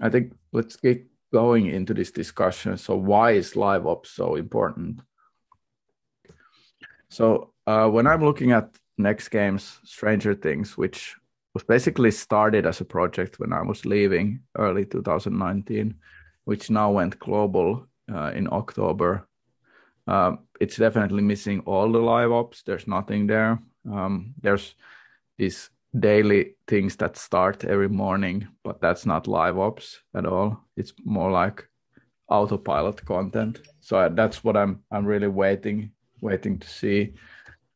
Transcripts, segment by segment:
I think let's get going into this discussion. So, why is live ops so important? So, uh, when I'm looking at Next Games Stranger Things, which was basically started as a project when I was leaving early 2019, which now went global uh, in October. Uh, it's definitely missing all the live ops. There's nothing there. Um, there's these daily things that start every morning, but that's not live ops at all. It's more like autopilot content. So uh, that's what I'm I'm really waiting waiting to see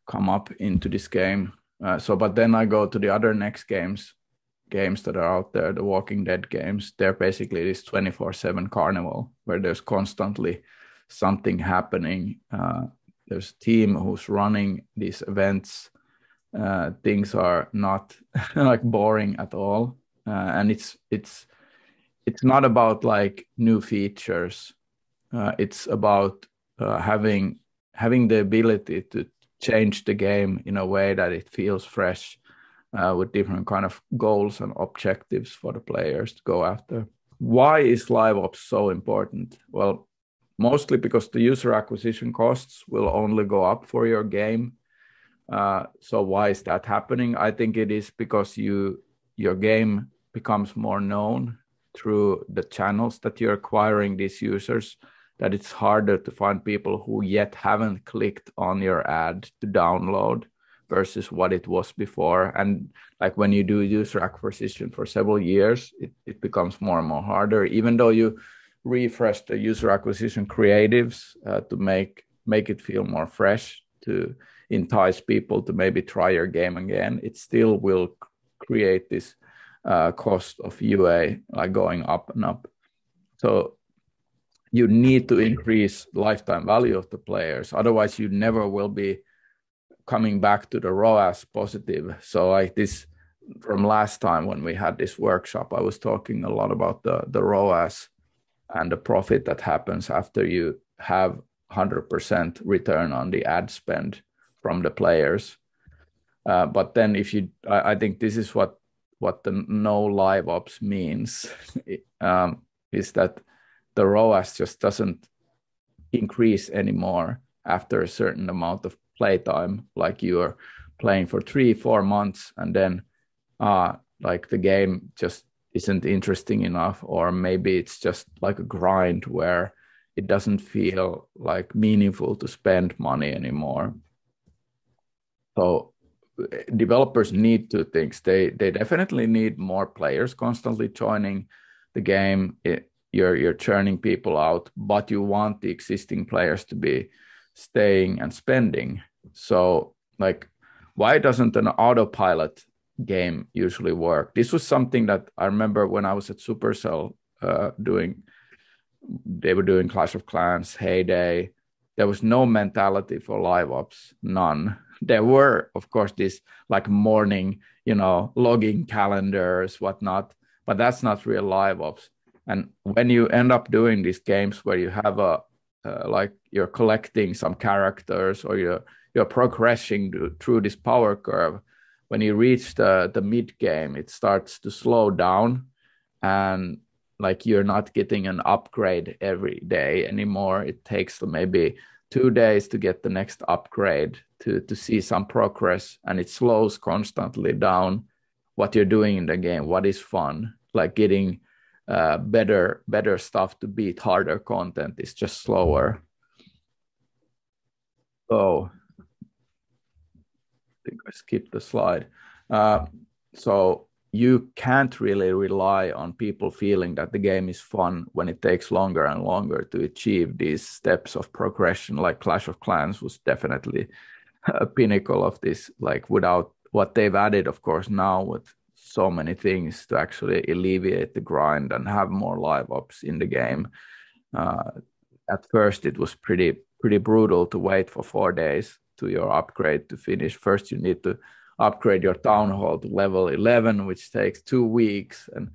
come up into this game. Uh, so, but then I go to the other next games games that are out there, the Walking Dead games. They're basically this twenty four seven carnival where there's constantly something happening. Uh, there's a team who's running these events uh, things are not like boring at all. Uh, and it's it's it's not about like new features. Uh, it's about uh, having having the ability to change the game in a way that it feels fresh uh, with different kind of goals and objectives for the players to go after. Why is live ops so important? Well mostly because the user acquisition costs will only go up for your game uh, so why is that happening? I think it is because you your game becomes more known through the channels that you're acquiring these users that it's harder to find people who yet haven't clicked on your ad to download versus what it was before and like when you do user acquisition for several years it, it becomes more and more harder even though you refresh the user acquisition creatives uh, to make make it feel more fresh to entice people to maybe try your game again, it still will create this uh, cost of UA like going up and up. So you need to increase lifetime value of the players. Otherwise, you never will be coming back to the ROAS positive. So like this from last time when we had this workshop, I was talking a lot about the the ROAS and the profit that happens after you have 100% return on the ad spend from the players. Uh, but then if you, I, I, think this is what what the no live ops means um, is that the ROAS just doesn't increase anymore after a certain amount of playtime. Like you're playing for three, four months, and then uh, like the game just isn't interesting enough, or maybe it's just like a grind where it doesn't feel like meaningful to spend money anymore. So developers need two things. They they definitely need more players constantly joining the game. It, you're you're churning people out, but you want the existing players to be staying and spending. So like why doesn't an autopilot game usually work? This was something that I remember when I was at Supercell uh, doing they were doing Clash of Clans, Hay Day. There was no mentality for live ops, none there were of course these like morning you know login calendars whatnot but that's not real live ops. And when you end up doing these games where you have a uh, like you're collecting some characters or you're you're progressing through this power curve when you reach the the mid game it starts to slow down and like you're not getting an upgrade every day anymore. It takes maybe two days to get the next upgrade to to see some progress and it slows constantly down what you're doing in the game what is fun. Like getting uh, better better stuff to beat harder content is just slower. Oh i think i skipped the slide. Uh, so you can't really rely on people feeling that the game is fun when it takes longer and longer to achieve these steps of progression like clash of clans was definitely a pinnacle of this like without what they've added of course now with so many things to actually alleviate the grind and have more live ops in the game. Uh, at first it was pretty pretty brutal to wait for four days to your upgrade to finish. First you need to upgrade your town hall to level 11 which takes two weeks and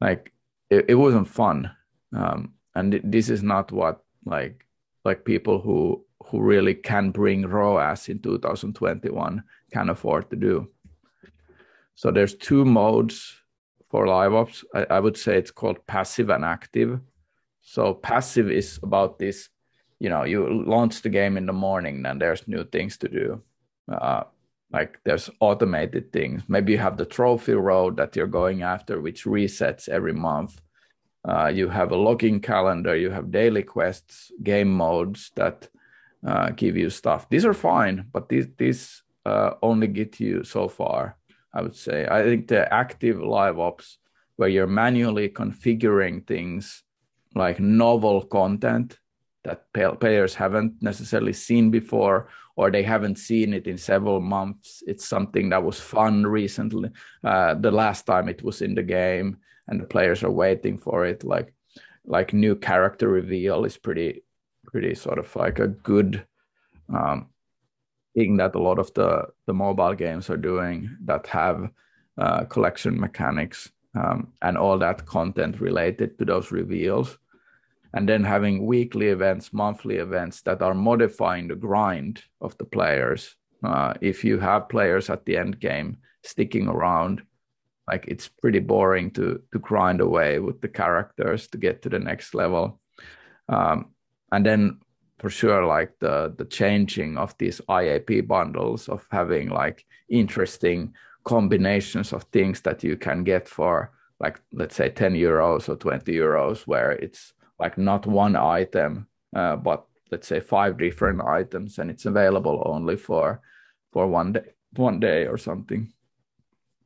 like it, it wasn't fun um, and th- this is not what like like people who who really can bring ROAS in 2021 can afford to do. So there's two modes for live ops. I, I would say it's called passive and active. So passive is about this, you know, you launch the game in the morning, and there's new things to do. Uh, like there's automated things. Maybe you have the trophy road that you're going after, which resets every month. Uh, you have a login calendar. You have daily quests, game modes that uh, give you stuff. These are fine, but these these uh, only get you so far. I would say. I think the active live ops, where you're manually configuring things like novel content that players haven't necessarily seen before or they haven't seen it in several months. It's something that was fun recently uh, the last time it was in the game and the players are waiting for it. Like like new character reveal is pretty pretty sort of like a good um, thing that a lot of the the mobile games are doing that have uh, collection mechanics um, and all that content related to those reveals and then having weekly events monthly events that are modifying the grind of the players. Uh, if you have players at the end game sticking around like it's pretty boring to to grind away with the characters to get to the next level. Um, and then for sure like the the changing of these IAP bundles of having like interesting combinations of things that you can get for like let's say 10 euros or 20 euros where it's like not one item uh, but let's say five different items and it's available only for for one day one day or something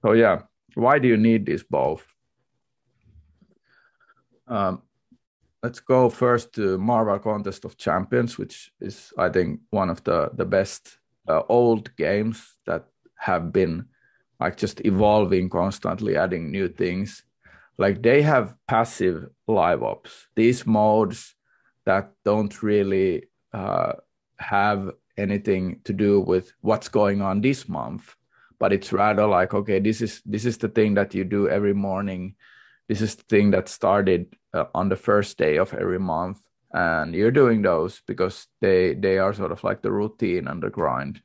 so yeah why do you need these both um, let's go first to Marvel Contest of Champions, which is, I think, one of the the best uh, old games that have been like just evolving constantly, adding new things. Like they have passive live ops, these modes that don't really uh, have anything to do with what's going on this month, but it's rather like, okay, this is this is the thing that you do every morning. This is the thing that started uh, on the first day of every month and you're doing those because they they are sort of like the routine and the grind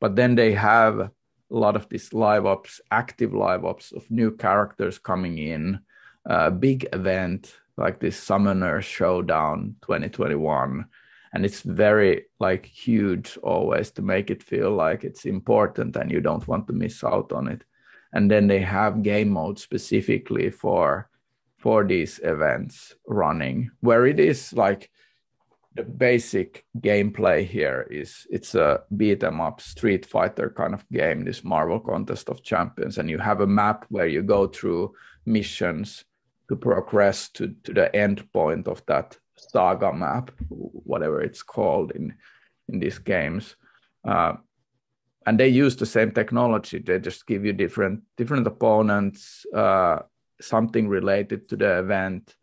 but then they have a lot of these live ops active live ops of new characters coming in a big event like this summoner showdown 2021 and it's very like huge always to make it feel like it's important and you don't want to miss out on it. And then they have game mode specifically for for these events running where it is like the basic gameplay here is it's a beat 'em up street fighter kind of game this marvel contest of champions. And you have a map where you go through missions to progress to, to the end point of that saga map whatever it's called in in these games uh, and they use the same technology they just give you different different opponents uh, something related to the event.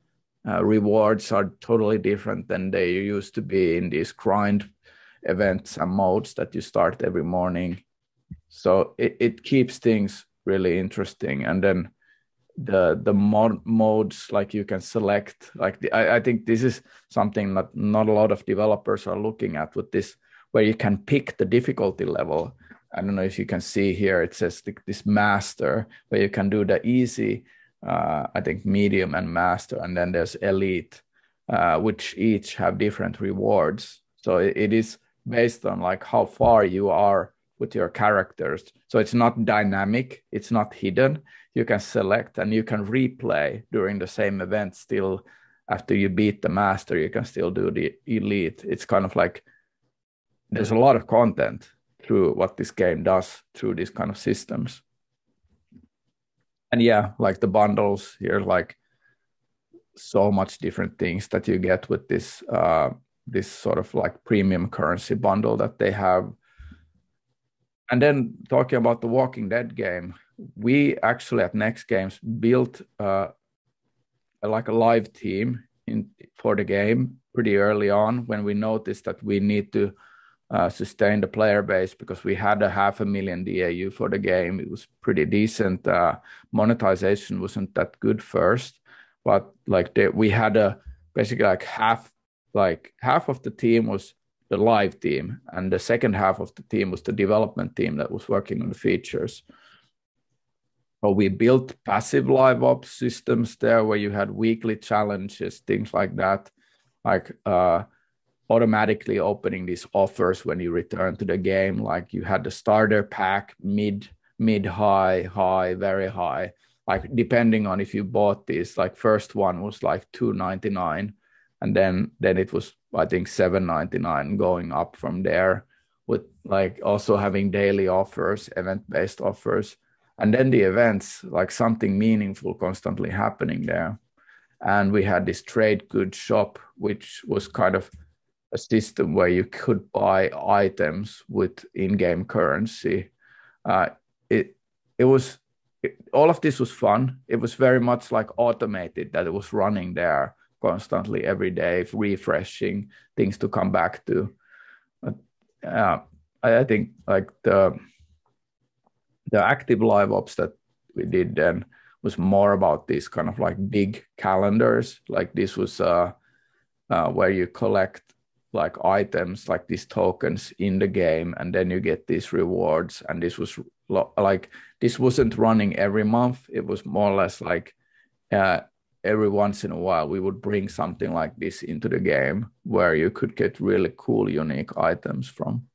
Uh, rewards are totally different than they used to be in these grind events and modes that you start every morning. So it, it keeps things really interesting. And then the the mod modes like you can select like the, I, I think this is something that not a lot of developers are looking at with this where you can pick the difficulty level i don't know if you can see here it says this master where you can do the easy uh, I think medium and master, and then there's elite, uh, which each have different rewards. So it, it is based on like how far you are with your characters. So it's not dynamic, it's not hidden. You can select and you can replay during the same event still after you beat the master, you can still do the elite. It's kind of like there's a lot of content through what this game does through these kind of systems and yeah like the bundles here like so much different things that you get with this uh this sort of like premium currency bundle that they have and then talking about the walking dead game we actually at next games built uh like a live team in for the game pretty early on when we noticed that we need to uh, sustain the player base because we had a half a million DAU for the game. It was pretty decent. Uh, monetization wasn't that good first, but like we had a basically like half like half of the team was the live team, and the second half of the team was the development team that was working on the features. So we built passive live ops systems there where you had weekly challenges, things like that, like uh, automatically opening these offers when you return to the game. Like you had the starter pack, mid, mid, high, high, very high. Like depending on if you bought this, like first one was like two ninety nine, and then then it was I think seven ninety nine going up from there with like also having daily offers, event based offers, and then the events like something meaningful constantly happening there. And we had this trade goods shop, which was kind of a system where you could buy items with in-game currency. Uh, it it was it, all of this was fun. It was very much like automated that it was running there constantly every day, refreshing things to come back to uh, I, I think like the the active live ops that we did then was more about these kind of like big calendars. Like this was uh, uh, where you collect like items like these tokens in the game, and then you get these rewards. And this was lo- like this wasn't running every month. It was more or less like uh, every once in a while we would bring something like this into the game where you could get really cool unique items from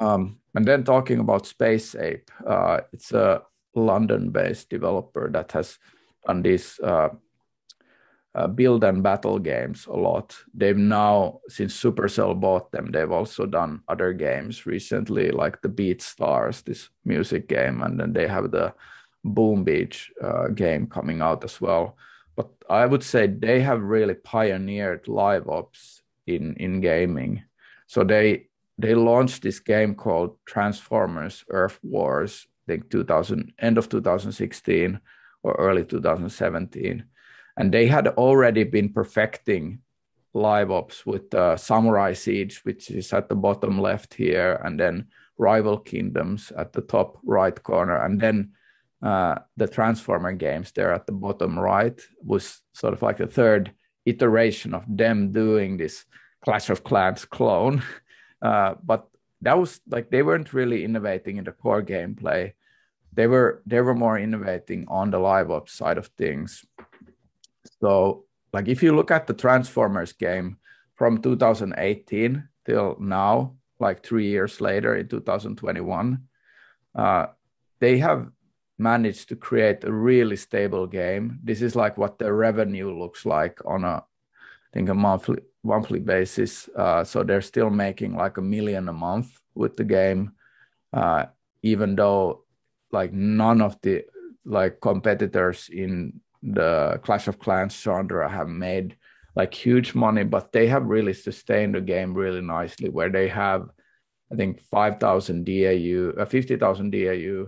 um, and then talking about space ape uh, it's a london based developer that has done these uh, uh, build and battle games a lot they've now since supercell bought them they've also done other games recently like the Beat Stars, this music game and then they have the Boom Beach uh, game coming out as well. But I would say they have really pioneered live ops in in gaming. So they they launched this game called Transformers Earth Wars, I think 2000 end of 2016 or early 2017, and they had already been perfecting live ops with uh, Samurai Siege, which is at the bottom left here, and then Rival Kingdoms at the top right corner, and then uh, the Transformer games there at the bottom right was sort of like the third iteration of them doing this Clash of Clans clone. Uh, but that was like they weren't really innovating in the core gameplay. They were they were more innovating on the live ops side of things. So like if you look at the Transformers game from 2018 till now, like three years later in 2021, uh, they have managed to create a really stable game. This is like what the revenue looks like on a, I think a monthly monthly basis. Uh, so they're still making like a million a month with the game, uh, even though like none of the like competitors in the Clash of Clans genre have made like huge money, but they have really sustained the game really nicely. Where they have, I think, five thousand DAU, uh, fifty thousand DAU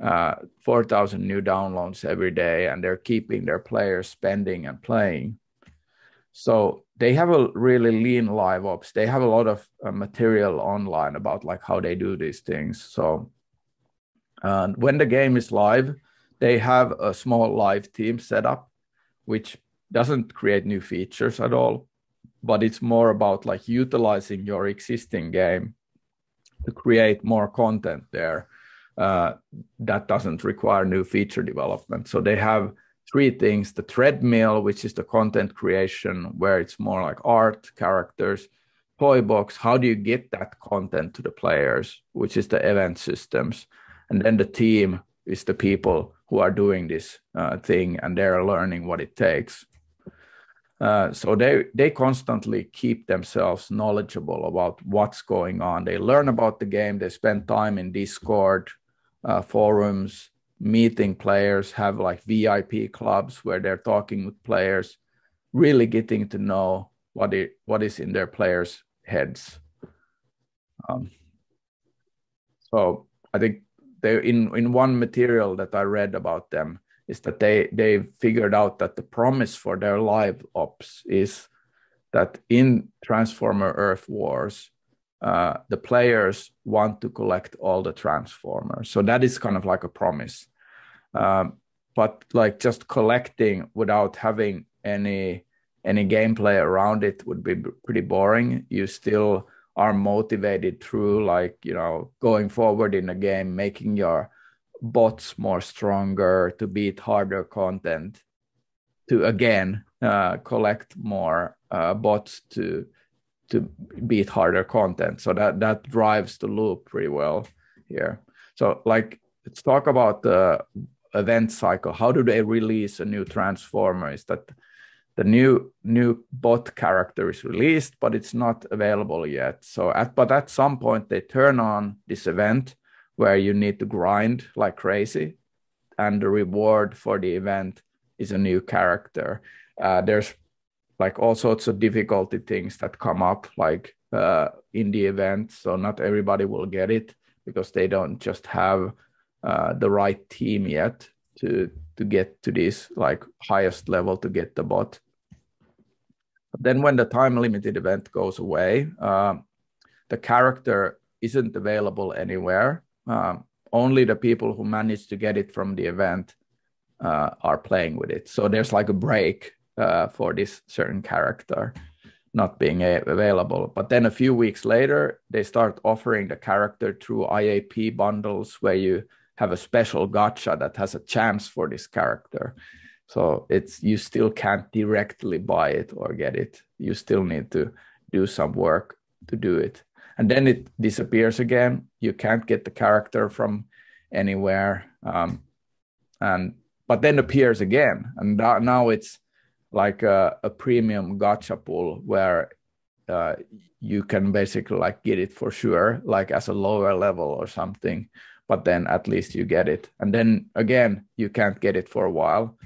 uh, 4,000 new downloads every day, and they're keeping their players spending and playing. So they have a really lean live ops. They have a lot of uh, material online about like how they do these things. So when the game is live, they have a small live team set up, which doesn't create new features at all, but it's more about like utilizing your existing game to create more content there uh, that doesn't require new feature development. So they have three things the treadmill, which is the content creation, where it's more like art, characters, toy box. How do you get that content to the players, which is the event systems? And then the team is the people who are doing this uh, thing and they're learning what it takes. Uh, so they they constantly keep themselves knowledgeable about what's going on. They learn about the game. They spend time in Discord uh, forums, meeting players, have like VIP clubs where they're talking with players, really getting to know what it what is in their players' heads. Um, so I think they in in one material that I read about them is that they they figured out that the promise for their live ops is that in Transformer Earth Wars uh, the players want to collect all the transformers. So that is kind of like a promise. Um, but like just collecting without having any any gameplay around it would be pretty boring. You still are motivated through like you know going forward in the game making your bots more stronger to beat harder content to again uh, collect more uh, bots to to beat harder content so that that drives the loop pretty well here so like let's talk about the event cycle how do they release a new transformer? Is that the new new bot character is released but it's not available yet. So at but at some point they turn on this event where you need to grind like crazy and the reward for the event is a new character. Uh, there's like all sorts of difficulty things that come up like uh, in the event so not everybody will get it because they don't just have uh, the right team yet to to get to this like highest level to get the bot but then when the time limited event goes away uh, the character isn't available anywhere um, only the people who manage to get it from the event uh, are playing with it. So there's like a break uh, for this certain character not being a- available. But then a few weeks later, they start offering the character through IAP bundles where you have a special gacha that has a chance for this character. So it's you still can't directly buy it or get it. You still need to do some work to do it. And then it disappears again. You can't get the character from anywhere. Um, and but then appears again. And now it's like a, a premium gacha pool where uh, you can basically like get it for sure, like as a lower level or something. But then at least you get it. And then again, you can't get it for a while.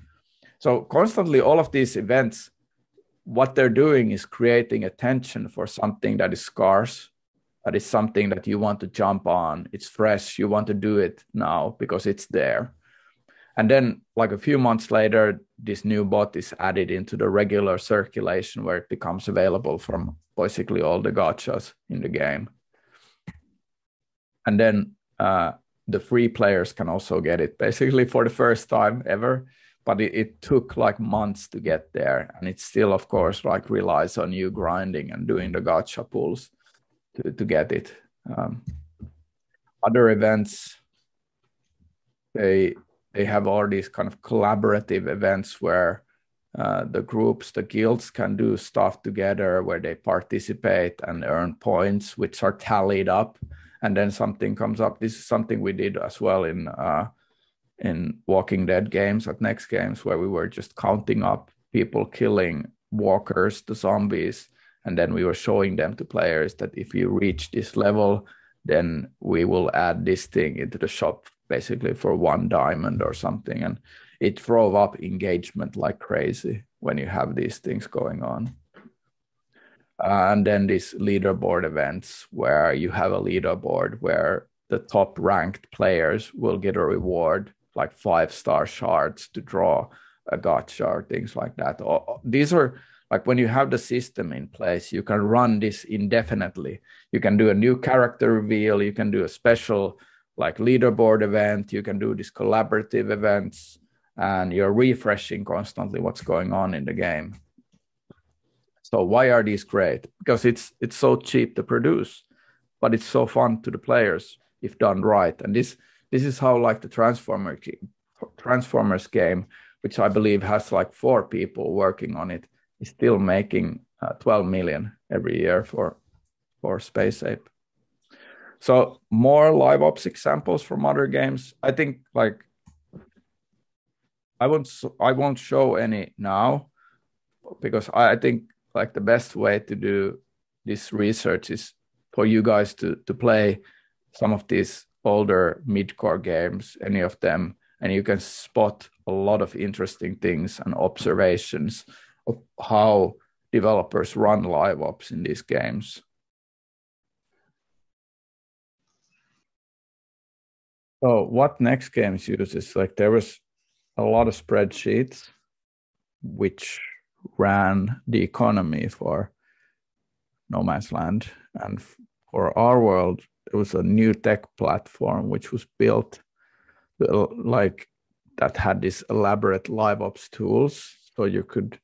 So constantly, all of these events, what they're doing is creating attention for something that is scarce that is something that you want to jump on it's fresh you want to do it now because it's there and then like a few months later this new bot is added into the regular circulation where it becomes available from basically all the gachas in the game and then uh, the free players can also get it basically for the first time ever but it, it, took like months to get there and it still of course like relies on you grinding and doing the gacha pulls to, to get it. Um, other events they they have all these kind of collaborative events where uh, the groups, the guilds can do stuff together where they participate and earn points, which are tallied up, and then something comes up. This is something we did as well in uh, in Walking Dead games at Next Games, where we were just counting up people killing walkers, the zombies, and then we were showing them to players that if you reach this level, then we will add this thing into the shop basically for one diamond or something and it drove up engagement like crazy when you have these things going on uh, and then these leaderboard events where you have a leaderboard where the top ranked players will get a reward like five star shards to draw a gacha or things like that. These are like when you have the system in place you can run this indefinitely. You can do a new character reveal you can do a special like leaderboard event you can do these collaborative events and you're refreshing constantly what's going on in the game so why are these great? Because it's it's so cheap to produce but it's so fun to the players if done right. And this this is how like the transformer transformers game which i believe has like four people working on it is still making uh, 12 million every year for for space ape. So more live ops examples from other games. I think like I won't I won't show any now because I think like the best way to do this research is for you guys to to play some of these older mid-core games, any of them, and you can spot a lot of interesting things and observations of how developers run live ops in these games. So what Next Games uses, like there was a lot of spreadsheets which ran the economy for No Man's Land. And for our world, it was a new tech platform which was built like that had these elaborate live ops tools. So you could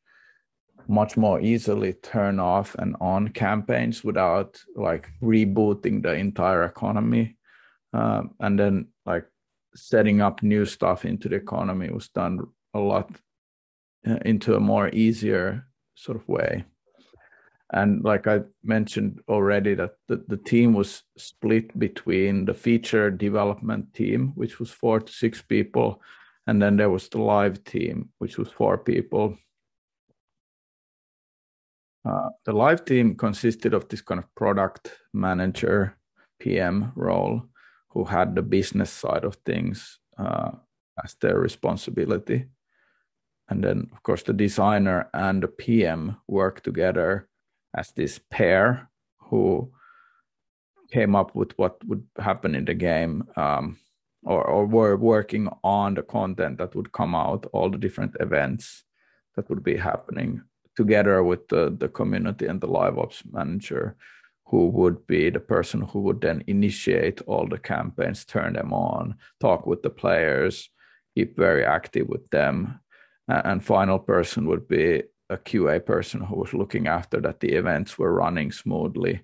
much more easily turn off and on campaigns without like rebooting the entire economy um, and then like setting up new stuff into the economy was done a lot uh, into a more easier sort of way. And like i mentioned already that the, the team was split between the feature development team which was four to six people and then there was the live team which was four people. Uh, the live team consisted of this kind of product manager pm role who had the business side of things uh, as their responsibility and then of course the designer and the pm work together as this pair who came up with what would happen in the game um, or, or were working on the content that would come out all the different events that would be happening together with the, the community and the live ops manager who would be the person who would then initiate all the campaigns turn them on talk with the players keep very active with them and final person would be a qa person who was looking after that the events were running smoothly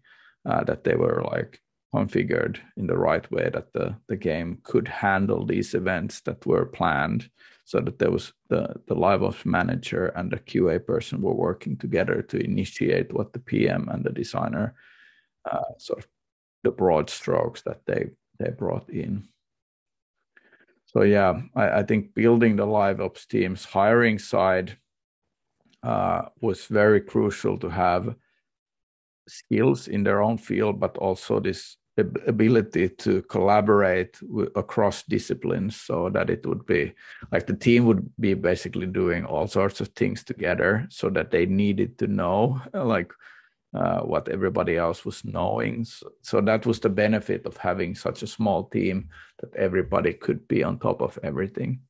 uh, that they were like configured in the right way that the, the game could handle these events that were planned so that there was the, the live ops manager and the qa person were working together to initiate what the pm and the designer uh, sort of the broad strokes that they they brought in so yeah i, I think building the live ops teams hiring side uh, was very crucial to have skills in their own field but also this ability to collaborate across disciplines so that it would be like the team would be basically doing all sorts of things together so that they needed to know like uh, what everybody else was knowing. So, so, that was the benefit of having such a small team that everybody could be on top of everything.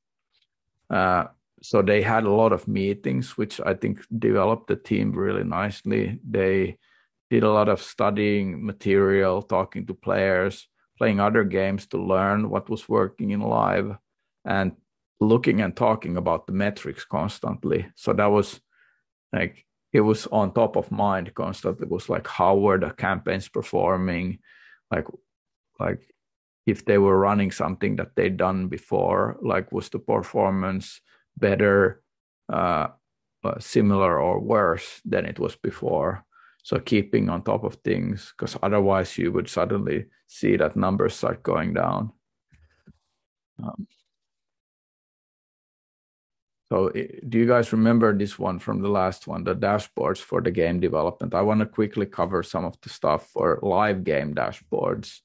Uh, so they had a lot of meetings which i think developed the team really nicely. They did a lot of studying material, talking to players, playing other games to learn what was working in live, and looking and talking about the metrics constantly. So that was like it was on top of mind constantly. It was like how were the campaigns performing, like like if they were running something that they'd done before, like was the performance better, uh, uh similar or worse than it was before? So keeping on top of things because otherwise you would suddenly see that numbers start going down. Um, so do you guys remember this one from the last one the dashboards for the game development? I want to quickly cover some of the stuff for live game dashboards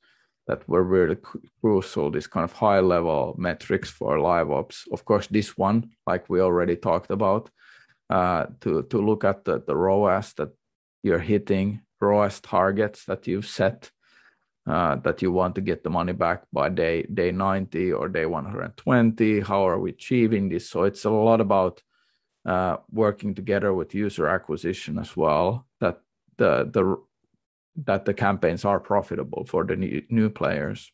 that were really crucial this kind of high level metrics for live ops. Of course this one like we already talked about uh, to to look at the, the ROAS that you're hitting ROAS targets that you've set uh, that you want to get the money back by day day 90 or day 120 how are we achieving this? So it's a lot about uh, working together with user acquisition as well that the the that the campaigns are profitable for the new, new players.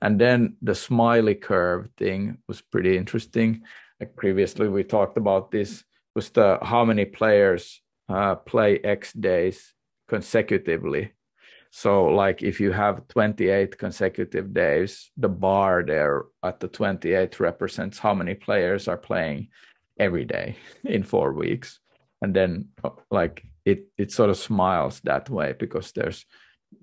And then the smiley curve thing was pretty interesting. Like previously we talked about this was the how many players uh, play X days consecutively. So, like if you have 28 consecutive days, the bar there at the 28 represents how many players are playing every day in four weeks. And then, uh, like it, it sort of smiles that way because there's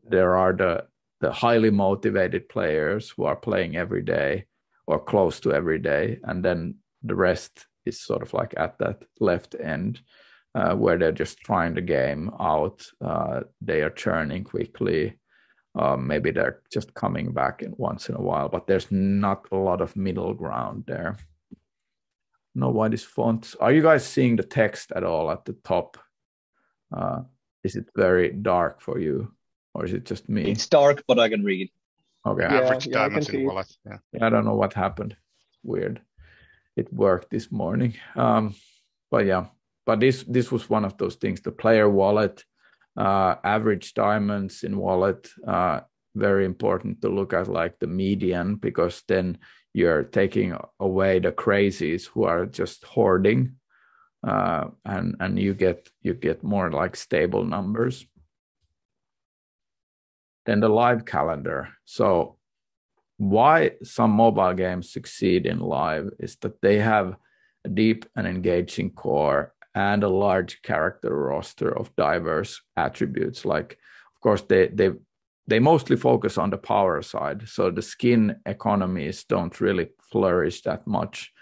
there are the the highly motivated players who are playing every day or close to every day, and then the rest is sort of like at that left end uh, where they're just trying the game out. Uh, they are churning quickly. Uh, maybe they're just coming back in once in a while, but there's not a lot of middle ground there. No, why this font? Are you guys seeing the text at all at the top? Uh, is it very dark for you, or is it just me? It's dark, but I can read. Okay. Yeah, Average yeah, diamonds in wallet. Yeah. I don't know what happened. Weird. It worked this morning. Um, but yeah, but this this was one of those things the player wallet uh, average diamonds in wallet uh, very important to look at like the median because then you're taking away the crazies who are just hoarding uh, and and you get you get more like stable numbers. Then the live calendar. So why some mobile games succeed in live is that they have a deep and engaging core and a large character roster of diverse attributes. Like, of course, they they they mostly focus on the power side. So the skin economies don't really flourish that much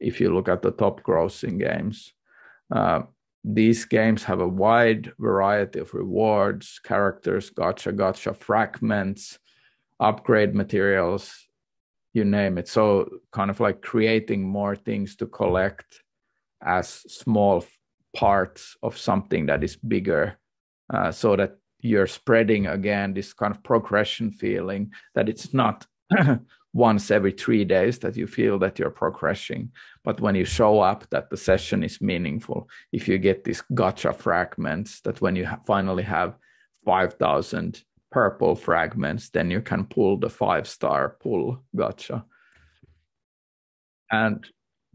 if you look at the top grossing games. Uh, these games have a wide variety of rewards, characters, gacha, gacha fragments, upgrade materials, you name it. So, kind of like creating more things to collect as small parts of something that is bigger, uh, so that you're spreading again this kind of progression feeling that it's not once every three days that you feel that you're progressing. But when you show up, that the session is meaningful. If you get these gacha fragments, that when you ha- finally have 5,000 purple fragments, then you can pull the five star pull gacha And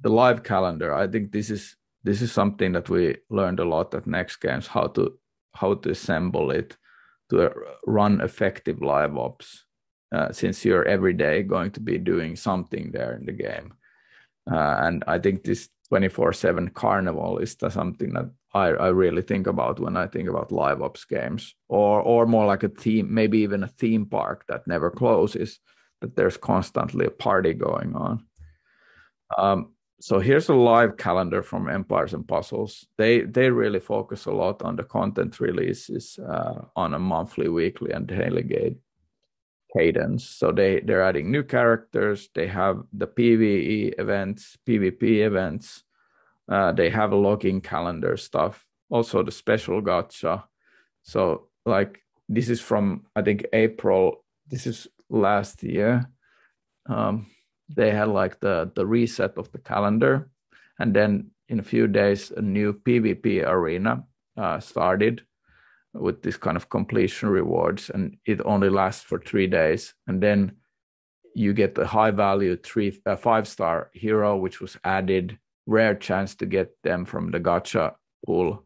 the live calendar, I think this is this is something that we learned a lot at Next Games how to how to assemble it to run effective live ops uh, since you're every day going to be doing something there in the game. Uh, and I think this 24 7 carnival is something that I, I really think about when I think about live ops games, or, or more like a theme, maybe even a theme park that never closes, that there's constantly a party going on. Um, so here's a live calendar from Empires and Puzzles. They they really focus a lot on the content releases uh, on a monthly, weekly, and daily cadence. So they they're adding new characters. They have the PVE events, PvP events. Uh, they have a login calendar stuff. Also the special gacha So like this is from I think April. This is last year. Um, they had like the the reset of the calendar, and then in a few days a new PvP arena uh, started with this kind of completion rewards and it only lasts for three days. And then you get the high value three uh, five star hero which was added. Rare chance to get them from the gacha pool.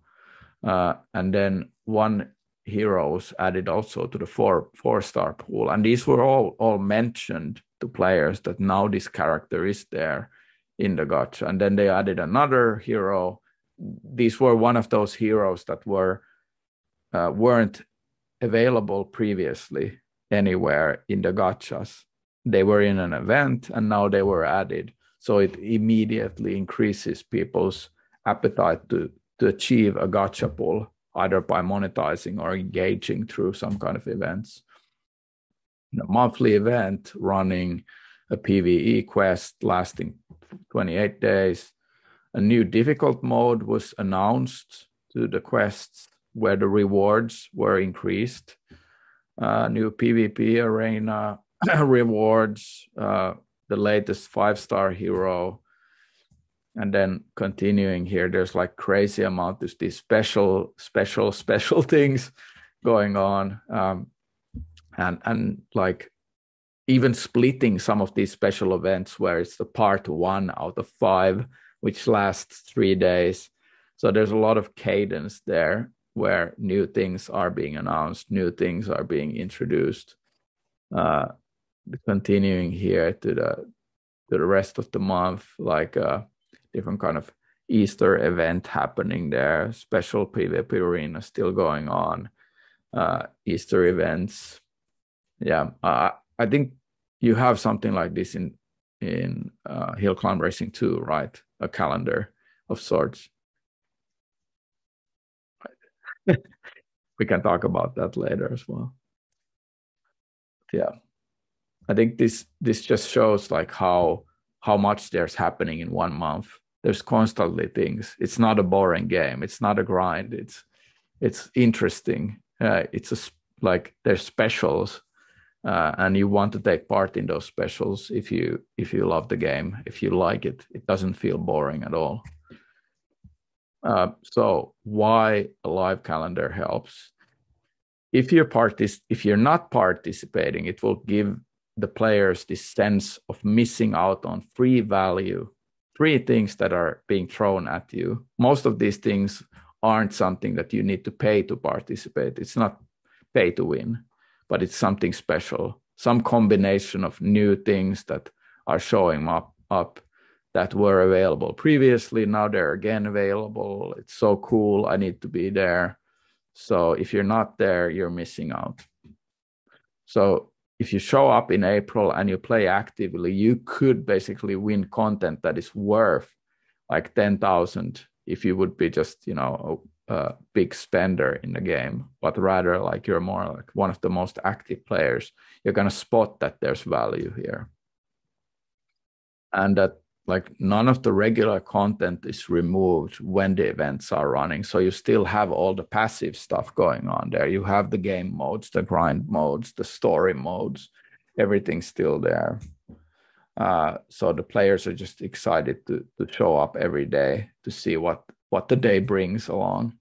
Uh, and then one hero was added also to the four four star pool. And these were all all mentioned to players that now this character is there in the gacha and then they added another hero these were one of those heroes that were uh, weren't available previously anywhere in the gachas. They were in an event and now they were added. So it immediately increases people's appetite to, to achieve a gacha pull, either by monetizing or engaging through some kind of events. A monthly event running a PvE quest lasting 28 days. A new difficult mode was announced to the quests where the rewards were increased. Uh, new PvP arena rewards, uh, the latest five star hero. And then continuing here, there's like crazy amount of these special, special, special things going on. Um, and and like even splitting some of these special events where it's the part one out of five, which lasts three days. So there's a lot of cadence there where new things are being announced, new things are being introduced. Uh, continuing here to the to the rest of the month, like a uh, different kind of Easter event happening there, special PvP arena still going on, uh, Easter events. Yeah, uh, I think you have something like this in in uh, Hill Climb Racing too, right? A calendar of sorts. we can talk about that later as well. Yeah, I think this this just shows like how how much there's happening in one month. There's constantly things. It's not a boring game. It's not a grind. It's it's interesting. Uh, it's a like there's specials, uh, and you want to take part in those specials if you if you love the game. If you like it, it doesn't feel boring at all. Uh, so why a live calendar helps? If you're partic- if you're not participating, it will give the players this sense of missing out on free value three things that are being thrown at you. Most of these things aren't something that you need to pay to participate. It's not pay to win, but it's something special, some combination of new things that are showing up, up that were available previously. Now they're again available. It's so cool. I need to be there. So if you're not there, you're missing out. So if you show up in April and you play actively, you could basically win content that is worth like 10,000 if you would be just, you know, a, big spender in the game, but rather like you're more like one of the most active players, you're going to spot that there's value here. And that like none of the regular content is removed when the events are running so you still have all the passive stuff going on there. You have the game modes the grind modes the story modes everything's still there. Uh, so the players are just excited to, to show up every day to see what what the day brings along